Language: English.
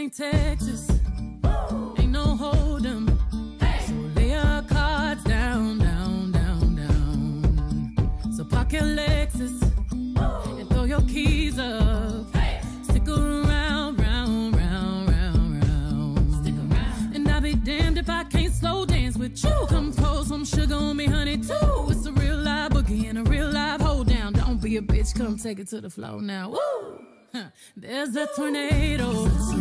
ain't Texas. Ain't no hold 'em. So lay your cards down, down, down, down. So park your Lexus and throw your keys up. Stick around, round, round, round, round. Stick around. And I'll be damned if I can't slow dance with you. Come pour some sugar on me, honey, too. It's a real live boogie and a real live hold down. Don't be a bitch, come take it to the floor now. Woo! There's a tornado.